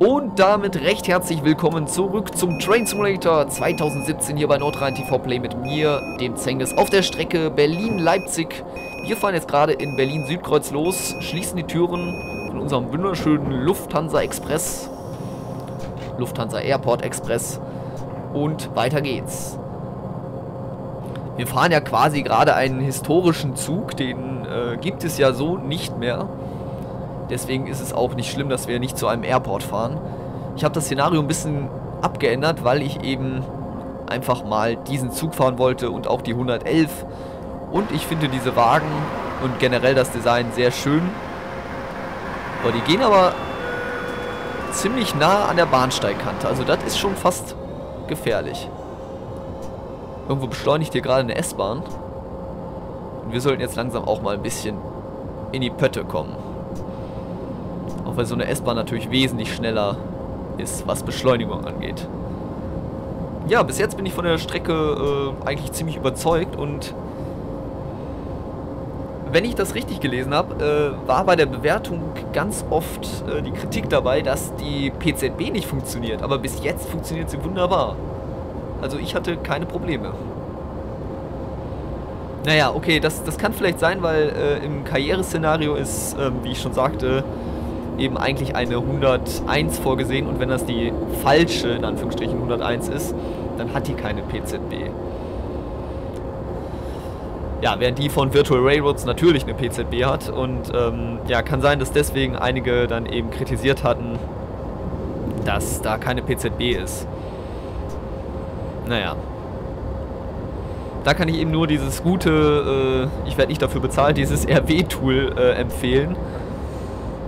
Und damit recht herzlich willkommen zurück zum Train Simulator 2017 hier bei Nordrhein TV Play mit mir, dem Zenges, auf der Strecke Berlin-Leipzig. Wir fahren jetzt gerade in Berlin-Südkreuz los, schließen die Türen von unserem wunderschönen Lufthansa Express, Lufthansa Airport Express und weiter geht's. Wir fahren ja quasi gerade einen historischen Zug, den äh, gibt es ja so nicht mehr. Deswegen ist es auch nicht schlimm, dass wir nicht zu einem Airport fahren. Ich habe das Szenario ein bisschen abgeändert, weil ich eben einfach mal diesen Zug fahren wollte und auch die 111. Und ich finde diese Wagen und generell das Design sehr schön. Aber die gehen aber ziemlich nah an der Bahnsteigkante. Also das ist schon fast gefährlich. Irgendwo beschleunigt hier gerade eine S-Bahn. Und wir sollten jetzt langsam auch mal ein bisschen in die Pötte kommen. Weil so eine S-Bahn natürlich wesentlich schneller ist, was Beschleunigung angeht. Ja, bis jetzt bin ich von der Strecke äh, eigentlich ziemlich überzeugt und wenn ich das richtig gelesen habe, äh, war bei der Bewertung ganz oft äh, die Kritik dabei, dass die PZB nicht funktioniert. Aber bis jetzt funktioniert sie wunderbar. Also ich hatte keine Probleme. Naja, okay, das, das kann vielleicht sein, weil äh, im Karriereszenario ist, ähm, wie ich schon sagte, eben eigentlich eine 101 vorgesehen und wenn das die falsche, in Anführungsstrichen 101 ist, dann hat die keine PZB. Ja, während die von Virtual Railroads natürlich eine PZB hat und ähm, ja, kann sein, dass deswegen einige dann eben kritisiert hatten, dass da keine PZB ist. Naja. Da kann ich eben nur dieses gute, äh, ich werde nicht dafür bezahlt, dieses RW-Tool äh, empfehlen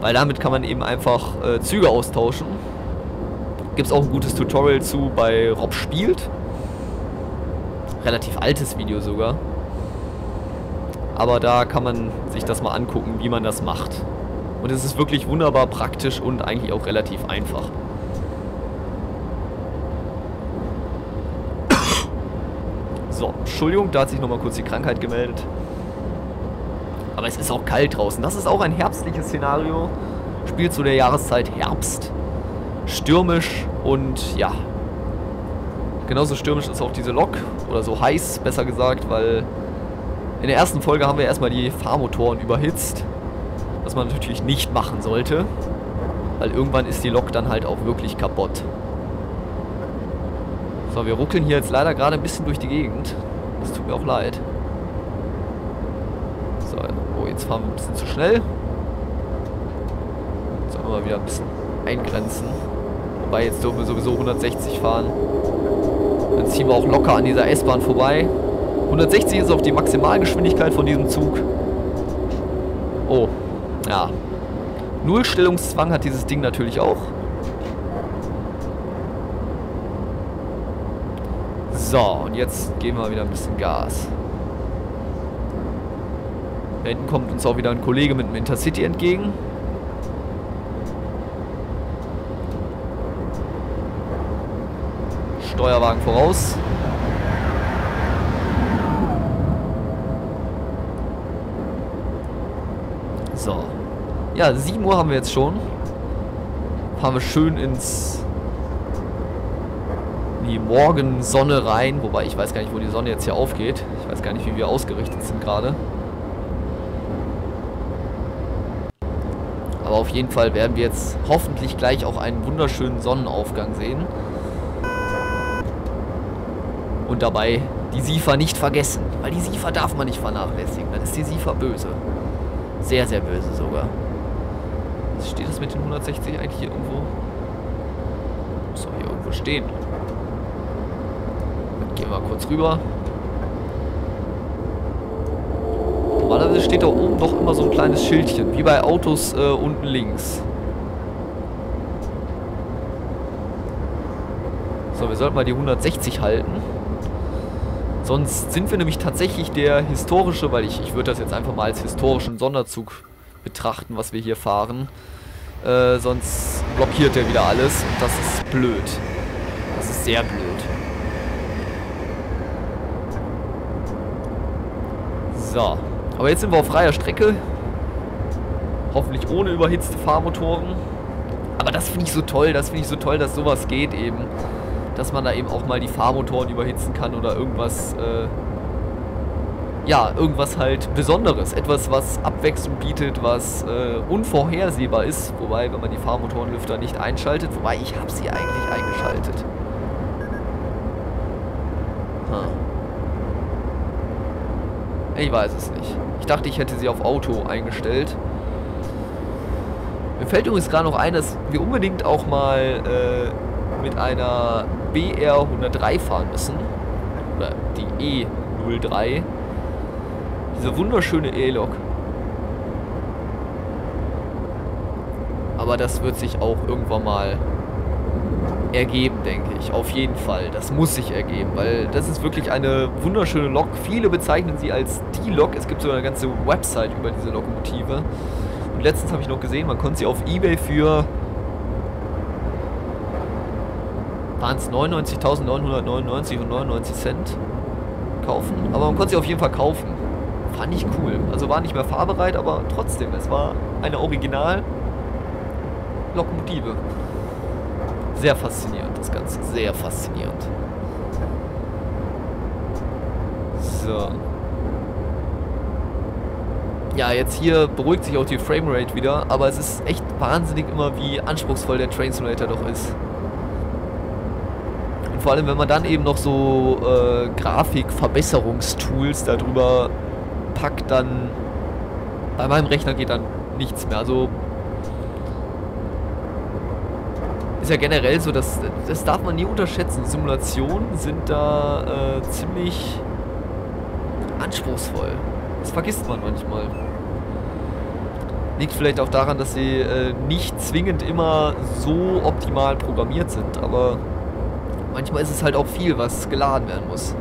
weil damit kann man eben einfach äh, Züge austauschen. Gibt es auch ein gutes Tutorial zu bei Rob spielt. Relativ altes Video sogar. Aber da kann man sich das mal angucken, wie man das macht. Und es ist wirklich wunderbar praktisch und eigentlich auch relativ einfach. So, Entschuldigung, da hat sich nochmal kurz die Krankheit gemeldet. Aber es ist auch kalt draußen. Das ist auch ein herbstliches Szenario. Spielt zu der Jahreszeit Herbst. Stürmisch und ja. Genauso stürmisch ist auch diese Lok. Oder so heiß, besser gesagt, weil in der ersten Folge haben wir erstmal die Fahrmotoren überhitzt. Was man natürlich nicht machen sollte. Weil irgendwann ist die Lok dann halt auch wirklich kaputt. So, wir ruckeln hier jetzt leider gerade ein bisschen durch die Gegend. Das tut mir auch leid. Jetzt fahren wir ein bisschen zu schnell. Sollen wir mal wieder ein bisschen eingrenzen. Wobei, jetzt dürfen wir sowieso 160 fahren. Dann ziehen wir auch locker an dieser S-Bahn vorbei. 160 ist auch die Maximalgeschwindigkeit von diesem Zug. Oh, ja. Nullstellungszwang hat dieses Ding natürlich auch. So, und jetzt geben wir wieder ein bisschen Gas. Da hinten kommt uns auch wieder ein Kollege mit dem Intercity entgegen. Steuerwagen voraus. So. Ja, 7 Uhr haben wir jetzt schon. Fahren wir schön ins die Morgensonne rein. Wobei ich weiß gar nicht, wo die Sonne jetzt hier aufgeht. Ich weiß gar nicht, wie wir ausgerichtet sind gerade. Aber auf jeden Fall werden wir jetzt hoffentlich gleich auch einen wunderschönen Sonnenaufgang sehen. Und dabei die SIFA nicht vergessen. Weil die SIFA darf man nicht vernachlässigen. Dann ist die SIFA böse. Sehr, sehr böse sogar. Steht das mit den 160 eigentlich hier irgendwo? Muss doch hier irgendwo stehen. Gehen wir mal kurz rüber. Normalerweise steht da oben doch immer so ein kleines Schildchen, wie bei Autos äh, unten links. So, wir sollten mal die 160 halten. Sonst sind wir nämlich tatsächlich der historische, weil ich, ich würde das jetzt einfach mal als historischen Sonderzug betrachten, was wir hier fahren. Äh, sonst blockiert er wieder alles und das ist blöd. Das ist sehr blöd. So. Aber jetzt sind wir auf freier Strecke. Hoffentlich ohne überhitzte Fahrmotoren. Aber das finde ich so toll, das finde ich so toll, dass sowas geht eben. Dass man da eben auch mal die Fahrmotoren überhitzen kann oder irgendwas, äh, ja, irgendwas halt Besonderes. Etwas, was Abwechslung bietet, was äh, unvorhersehbar ist. Wobei, wenn man die Fahrmotorenlüfter nicht einschaltet, wobei ich habe sie eigentlich eingeschaltet. Ich weiß es nicht. Ich dachte, ich hätte sie auf Auto eingestellt. Mir fällt übrigens gerade noch ein, dass wir unbedingt auch mal äh, mit einer BR 103 fahren müssen. Oder die E03. Diese wunderschöne E-Lok. Aber das wird sich auch irgendwann mal ergeben, denke ich. Auf jeden Fall. Das muss sich ergeben, weil das ist wirklich eine wunderschöne Lok. Viele bezeichnen sie als die Lok. Es gibt sogar eine ganze Website über diese Lokomotive. Und letztens habe ich noch gesehen, man konnte sie auf Ebay für waren es 99.999 und 99 Cent kaufen. Aber man konnte sie auf jeden Fall kaufen. Fand ich cool. Also war nicht mehr fahrbereit, aber trotzdem, es war eine Original-Lokomotive. Sehr faszinierend, das Ganze. Sehr faszinierend. So. Ja, jetzt hier beruhigt sich auch die Framerate wieder, aber es ist echt wahnsinnig immer, wie anspruchsvoll der Train Simulator doch ist. Und vor allem, wenn man dann eben noch so äh, Grafikverbesserungstools darüber packt, dann bei meinem Rechner geht dann nichts mehr. Also ist ja generell so, dass das darf man nie unterschätzen. Simulationen sind da äh, ziemlich anspruchsvoll. Das vergisst man manchmal. Liegt vielleicht auch daran, dass sie äh, nicht zwingend immer so optimal programmiert sind, aber manchmal ist es halt auch viel, was geladen werden muss.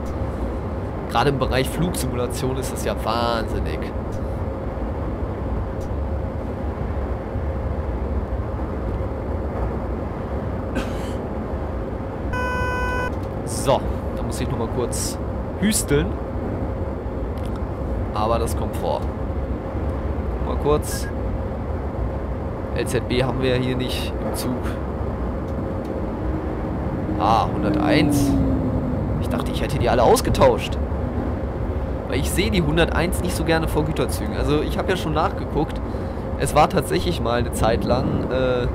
Gerade im Bereich Flugsimulation ist das ja wahnsinnig. So, da muss ich nochmal kurz hüsteln. Aber das kommt vor. Mal kurz. LZB haben wir hier nicht im Zug. Ah, 101. Ich dachte, ich hätte die alle ausgetauscht. Weil ich sehe die 101 nicht so gerne vor Güterzügen. Also ich habe ja schon nachgeguckt. Es war tatsächlich mal eine Zeit lang, äh,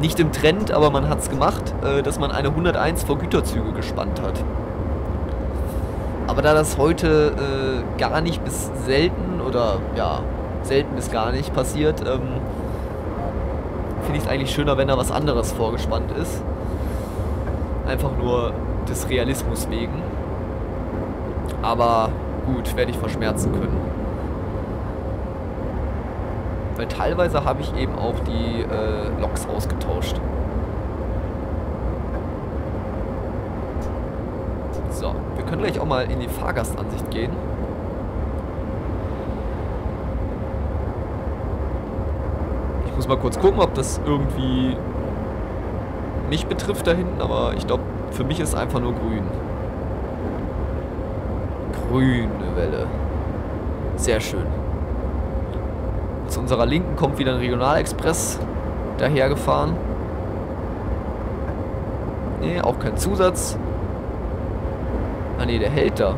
nicht im Trend, aber man hat es gemacht, äh, dass man eine 101 vor Güterzüge gespannt hat. Aber da das heute äh, gar nicht bis selten oder ja, selten bis gar nicht passiert, ähm, finde ich es eigentlich schöner, wenn da was anderes vorgespannt ist. Einfach nur des Realismus wegen. Aber gut, werde ich verschmerzen können. Weil teilweise habe ich eben auch die äh, Loks ausgetauscht. So, wir können gleich auch mal in die Fahrgastansicht gehen. Ich muss mal kurz gucken, ob das irgendwie mich betrifft da hinten, aber ich glaube, für mich ist einfach nur grün grüne Welle. Sehr schön. Unserer Linken kommt wieder ein Regionalexpress dahergefahren. Ne, auch kein Zusatz. Ah ne, der hält da.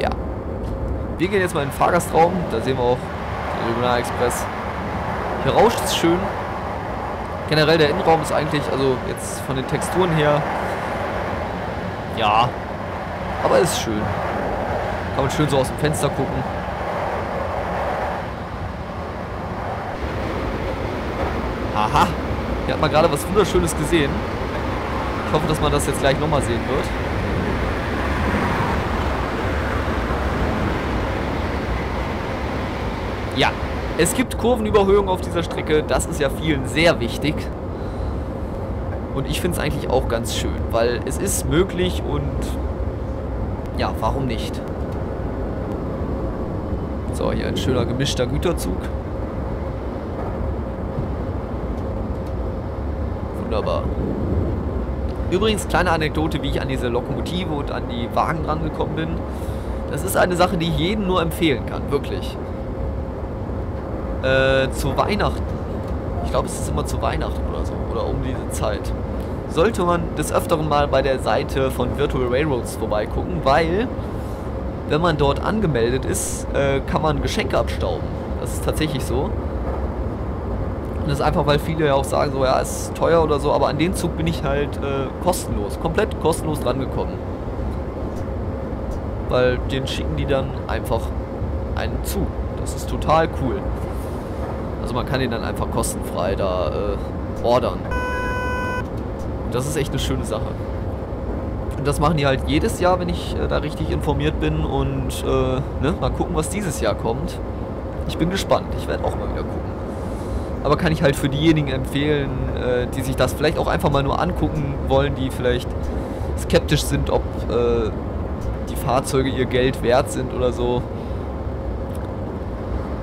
Ja. Wir gehen jetzt mal in den Fahrgastraum. Da sehen wir auch den Regionalexpress. Hier rauscht es schön. Generell der Innenraum ist eigentlich, also jetzt von den Texturen her, ja, aber ist schön. Kann man schön so aus dem Fenster gucken. Aha, hier hat man gerade was Wunderschönes gesehen. Ich hoffe, dass man das jetzt gleich nochmal sehen wird. Ja, es gibt Kurvenüberhöhungen auf dieser Strecke, das ist ja vielen sehr wichtig. Und ich finde es eigentlich auch ganz schön, weil es ist möglich und ja, warum nicht? So, hier ein schöner gemischter Güterzug. Wunderbar. Übrigens, kleine Anekdote, wie ich an diese Lokomotive und an die Wagen rangekommen bin. Das ist eine Sache, die ich jedem nur empfehlen kann, wirklich. Äh, zu Weihnachten. Glaube, es ist immer zu Weihnachten oder so. Oder um diese Zeit. Sollte man des Öfteren mal bei der Seite von Virtual Railroads vorbeigucken, weil, wenn man dort angemeldet ist, äh, kann man Geschenke abstauben. Das ist tatsächlich so. Und das ist einfach, weil viele ja auch sagen, so, ja, ist teuer oder so, aber an den Zug bin ich halt äh, kostenlos, komplett kostenlos drangekommen. Weil den schicken die dann einfach einen zu. Das ist total cool. Also man kann ihn dann einfach kostenfrei da äh, ordern. Und das ist echt eine schöne Sache. Und das machen die halt jedes Jahr, wenn ich äh, da richtig informiert bin. Und äh, ne, mal gucken, was dieses Jahr kommt. Ich bin gespannt. Ich werde auch mal wieder gucken. Aber kann ich halt für diejenigen empfehlen, äh, die sich das vielleicht auch einfach mal nur angucken wollen, die vielleicht skeptisch sind, ob äh, die Fahrzeuge ihr Geld wert sind oder so.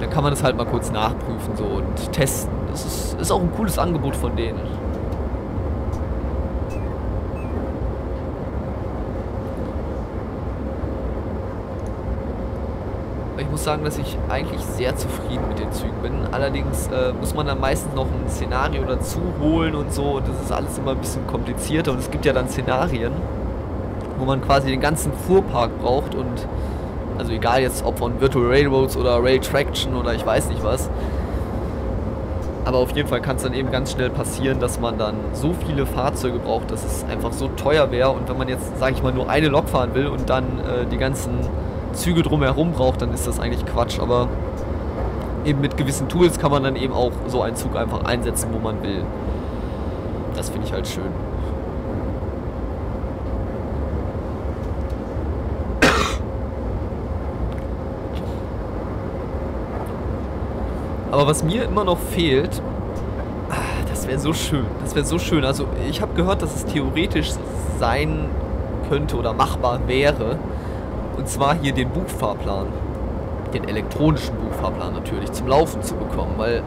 Dann kann man das halt mal kurz nachprüfen so und testen. Das ist, ist auch ein cooles Angebot von denen. Ich muss sagen, dass ich eigentlich sehr zufrieden mit den Zügen bin. Allerdings äh, muss man dann meistens noch ein Szenario dazu holen und so. Und das ist alles immer ein bisschen komplizierter. Und es gibt ja dann Szenarien, wo man quasi den ganzen Fuhrpark braucht. Und also egal jetzt ob von Virtual Railroads oder Rail Traction oder ich weiß nicht was. Aber auf jeden Fall kann es dann eben ganz schnell passieren, dass man dann so viele Fahrzeuge braucht, dass es einfach so teuer wäre. Und wenn man jetzt, sage ich mal, nur eine Lok fahren will und dann äh, die ganzen Züge drumherum braucht, dann ist das eigentlich Quatsch. Aber eben mit gewissen Tools kann man dann eben auch so einen Zug einfach einsetzen, wo man will. Das finde ich halt schön. Aber was mir immer noch fehlt, das wäre so schön. Das wäre so schön. Also ich habe gehört, dass es theoretisch sein könnte oder machbar wäre, und zwar hier den Buchfahrplan. Den elektronischen Buchfahrplan natürlich zum Laufen zu bekommen, weil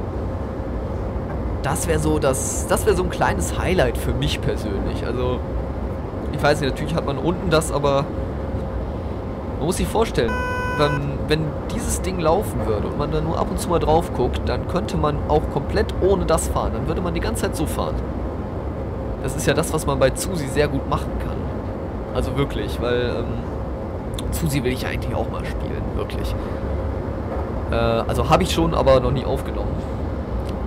das wäre so das, das wäre so ein kleines Highlight für mich persönlich. Also ich weiß nicht, natürlich hat man unten das, aber man muss sich vorstellen, wenn, wenn dieses Ding laufen würde und man da nur ab und zu mal drauf guckt, dann könnte man auch komplett ohne das fahren. Dann würde man die ganze Zeit so fahren. Das ist ja das, was man bei Zusi sehr gut machen kann. Also wirklich, weil ähm, Susi will ich eigentlich auch mal spielen, wirklich. Äh, also habe ich schon, aber noch nie aufgenommen.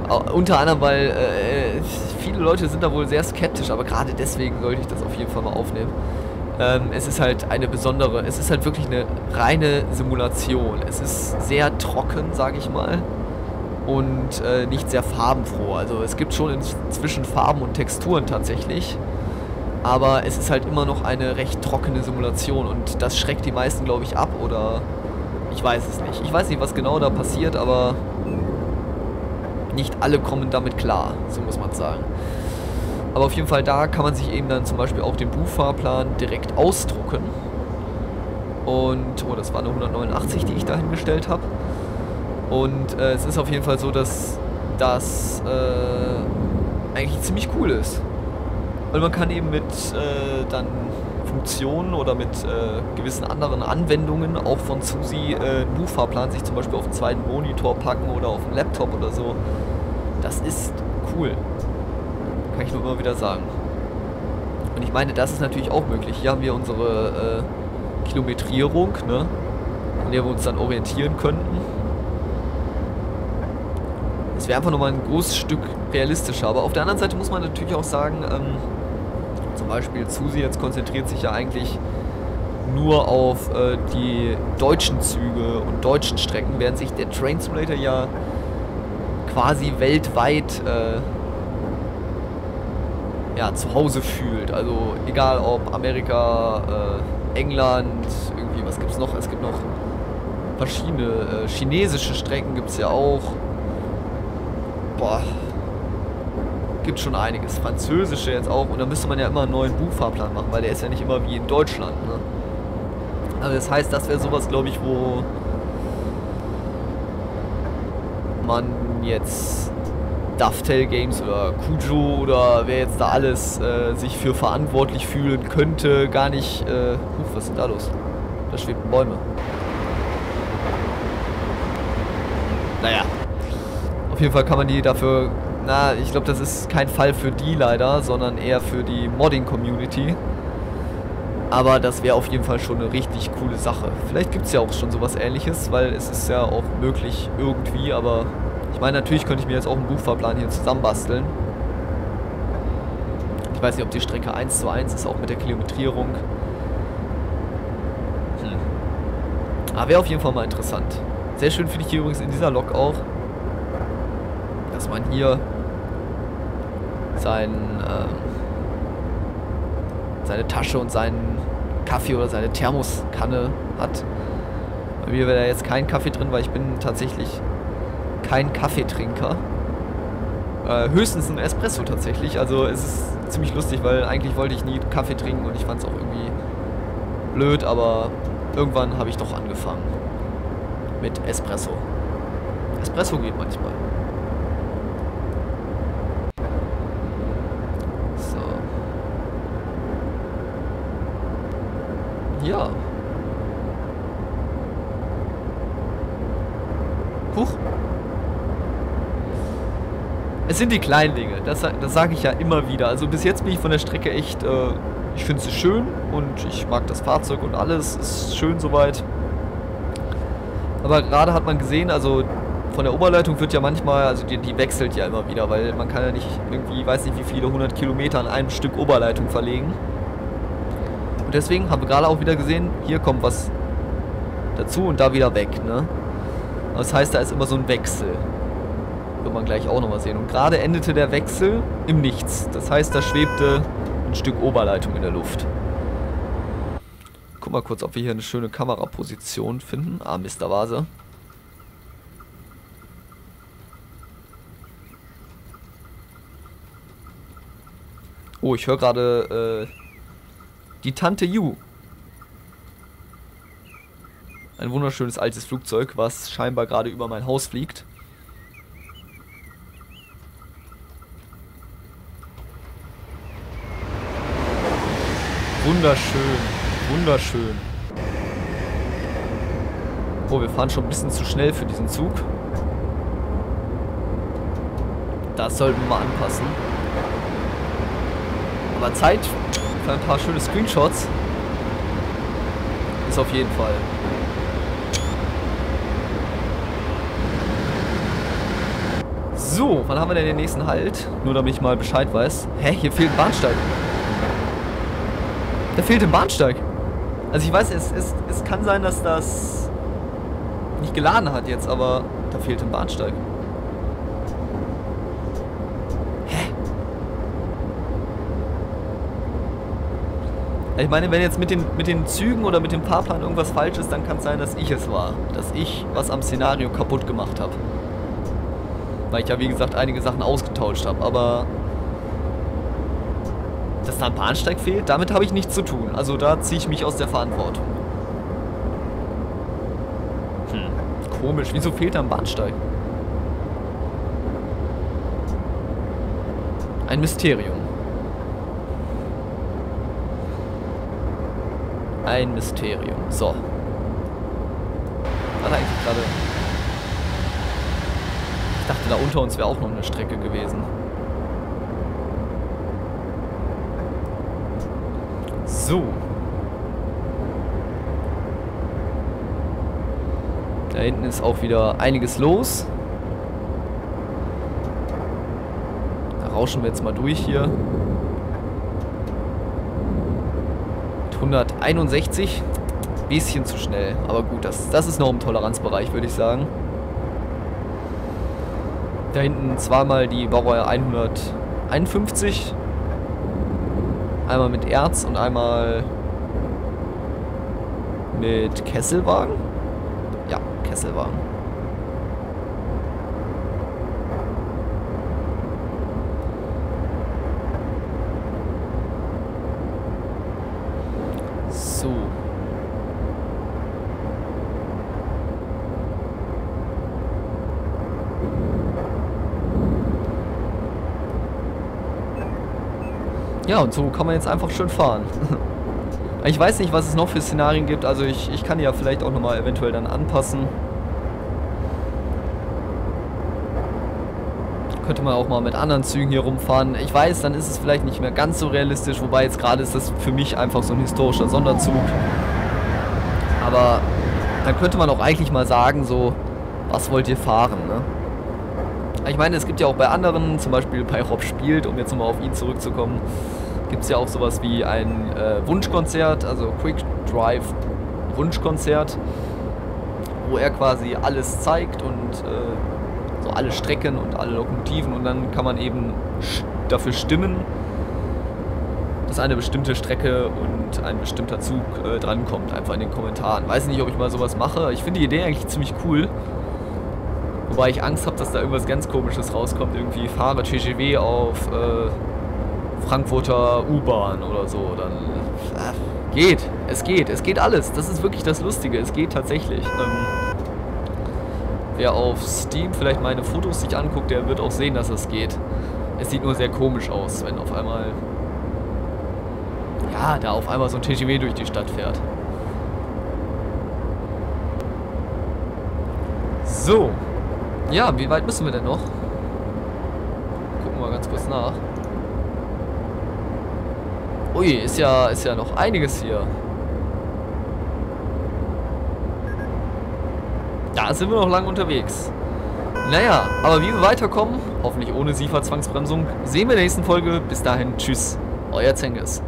Uh, unter anderem, weil äh, viele Leute sind da wohl sehr skeptisch, aber gerade deswegen sollte ich das auf jeden Fall mal aufnehmen. Ähm, es ist halt eine besondere, es ist halt wirklich eine reine Simulation. Es ist sehr trocken, sage ich mal, und äh, nicht sehr farbenfroh. Also es gibt schon inzwischen Farben und Texturen tatsächlich. Aber es ist halt immer noch eine recht trockene Simulation und das schreckt die meisten, glaube ich, ab oder ich weiß es nicht. Ich weiß nicht, was genau da passiert, aber nicht alle kommen damit klar, so muss man sagen. Aber auf jeden Fall da kann man sich eben dann zum Beispiel auch den Buchfahrplan direkt ausdrucken. Und, oh, das war eine 189, die ich da hingestellt habe. Und äh, es ist auf jeden Fall so, dass das äh, eigentlich ziemlich cool ist. Weil man kann eben mit äh, dann Funktionen oder mit äh, gewissen anderen Anwendungen auch von Susi äh, einen Buchfahrplan sich zum Beispiel auf einen zweiten Monitor packen oder auf einen Laptop oder so. Das ist cool. Kann ich nur immer wieder sagen. Und ich meine, das ist natürlich auch möglich. Hier haben wir unsere äh, Kilometrierung, ne? an der wir uns dann orientieren könnten. Das wäre einfach nochmal ein großes Stück realistischer. Aber auf der anderen Seite muss man natürlich auch sagen, ähm, zum Beispiel Susi jetzt konzentriert sich ja eigentlich nur auf äh, die deutschen Züge und deutschen Strecken, während sich der Train Simulator ja quasi weltweit äh, ja, zu Hause fühlt. Also egal ob Amerika, äh, England, irgendwie, was gibt es noch? Es gibt noch verschiedene äh, chinesische Strecken gibt es ja auch. Boah, gibt schon einiges. Französische jetzt auch. Und da müsste man ja immer einen neuen Buchfahrplan machen, weil der ist ja nicht immer wie in Deutschland. Ne? Also das heißt, das wäre sowas, glaube ich, wo man jetzt Dovetail Games oder Kujo oder wer jetzt da alles äh, sich für verantwortlich fühlen könnte, gar nicht. Äh, uh, was ist denn da los? Da Da schwebten Bäume. Naja. Auf jeden Fall kann man die dafür... Na, ich glaube, das ist kein Fall für die leider, sondern eher für die Modding-Community. Aber das wäre auf jeden Fall schon eine richtig coole Sache. Vielleicht gibt es ja auch schon sowas ähnliches, weil es ist ja auch möglich irgendwie, aber ich meine, natürlich könnte ich mir jetzt auch einen Buchfahrplan hier zusammenbasteln. Ich weiß nicht, ob die Strecke 1 zu 1 ist, auch mit der Kilometrierung. Hm. Aber wäre auf jeden Fall mal interessant. Sehr schön finde ich hier übrigens in dieser Lok auch, dass man hier sein, ähm, seine Tasche und seinen Kaffee oder seine Thermoskanne hat. Bei mir wäre da jetzt kein Kaffee drin, weil ich bin tatsächlich kein Kaffeetrinker. Äh, höchstens ein Espresso tatsächlich. Also es ist ziemlich lustig, weil eigentlich wollte ich nie Kaffee trinken und ich fand es auch irgendwie blöd, aber irgendwann habe ich doch angefangen mit Espresso. Espresso geht manchmal. So. Ja. Huch. Es sind die kleinen Dinge, das, das sage ich ja immer wieder. Also bis jetzt bin ich von der Strecke echt, äh, ich finde sie schön und ich mag das Fahrzeug und alles, ist schön soweit. Aber gerade hat man gesehen, also von der Oberleitung wird ja manchmal, also die, die, wechselt ja immer wieder, weil man kann ja nicht irgendwie, weiß nicht wie viele hundert Kilometer an einem Stück Oberleitung verlegen. Und deswegen haben wir gerade auch wieder gesehen, hier kommt was dazu und da wieder weg, ne? Das heißt, da ist immer so ein Wechsel wird man gleich auch nochmal sehen. Und gerade endete der Wechsel im Nichts. Das heißt, da schwebte ein Stück Oberleitung in der Luft. Guck mal kurz, ob wir hier eine schöne Kameraposition finden. Ah, Mr. Vase. Oh, ich höre gerade äh, die Tante Yu. Ein wunderschönes altes Flugzeug, was scheinbar gerade über mein Haus fliegt. Wunderschön. Wunderschön. Oh, wir fahren schon ein bisschen zu schnell für diesen Zug. Das sollten wir mal anpassen. Aber Zeit für ein paar schöne Screenshots ist auf jeden Fall. So, wann haben wir denn den nächsten Halt? Nur damit ich mal Bescheid weiß. Hä, hier fehlt ein Bahnsteig. Da fehlt ein Bahnsteig. Also ich weiß, es, es, es kann sein, dass das nicht geladen hat jetzt, aber da fehlt ein Bahnsteig. Hä? Ich meine, wenn jetzt mit den, mit den Zügen oder mit dem Fahrplan irgendwas falsch ist, dann kann es sein, dass ich es war. Dass ich was am Szenario kaputt gemacht habe. Weil ich ja, wie gesagt, einige Sachen ausgetauscht habe. Aber dass da ein Bahnsteig fehlt, damit habe ich nichts zu tun. Also da ziehe ich mich aus der Verantwortung. Hm, komisch. Wieso fehlt da ein Bahnsteig? Ein Mysterium. Ein Mysterium. So. War eigentlich gerade... Ich dachte, da unter uns wäre auch noch eine Strecke gewesen. So. Da hinten ist auch wieder einiges los. Da rauschen wir jetzt mal durch hier. Mit 161. Bisschen zu schnell. Aber gut, das, das ist noch im Toleranzbereich, würde ich sagen. Da hinten zweimal die Baureihe 151. Einmal mit Erz und einmal mit Kesselwagen. Ja, Kesselwagen. So. Ja, und so kann man jetzt einfach schön fahren. Ich weiß nicht, was es noch für Szenarien gibt. Also ich, ich kann ja vielleicht auch nochmal eventuell dann anpassen. Könnte man auch mal mit anderen Zügen hier rumfahren. Ich weiß, dann ist es vielleicht nicht mehr ganz so realistisch. Wobei jetzt gerade ist das für mich einfach so ein historischer Sonderzug. Aber dann könnte man auch eigentlich mal sagen, so, was wollt ihr fahren, ne? Ich meine, es gibt ja auch bei anderen, zum Beispiel bei Rob spielt, um jetzt nochmal auf ihn zurückzukommen, gibt es ja auch sowas wie ein äh, Wunschkonzert, also Quick Drive Wunschkonzert, wo er quasi alles zeigt und äh, so alle Strecken und alle Lokomotiven und dann kann man eben dafür stimmen, dass eine bestimmte Strecke und ein bestimmter Zug äh, drankommt, einfach in den Kommentaren. Weiß nicht, ob ich mal sowas mache. Ich finde die Idee eigentlich ziemlich cool. Wobei ich Angst habe, dass da irgendwas ganz komisches rauskommt. Irgendwie fahre TGW auf äh, Frankfurter U-Bahn oder so. Dann geht. Es geht. Es geht alles. Das ist wirklich das Lustige. Es geht tatsächlich. Ähm, wer auf Steam vielleicht meine Fotos sich anguckt, der wird auch sehen, dass es geht. Es sieht nur sehr komisch aus, wenn auf einmal ja, da auf einmal so ein TGW durch die Stadt fährt. So. Ja, wie weit müssen wir denn noch? Gucken wir mal ganz kurz nach. Ui, ist ja, ist ja noch einiges hier. Da sind wir noch lang unterwegs. Naja, aber wie wir weiterkommen, hoffentlich ohne SIFA-Zwangsbremsung, sehen wir in der nächsten Folge. Bis dahin, tschüss, euer Zengis.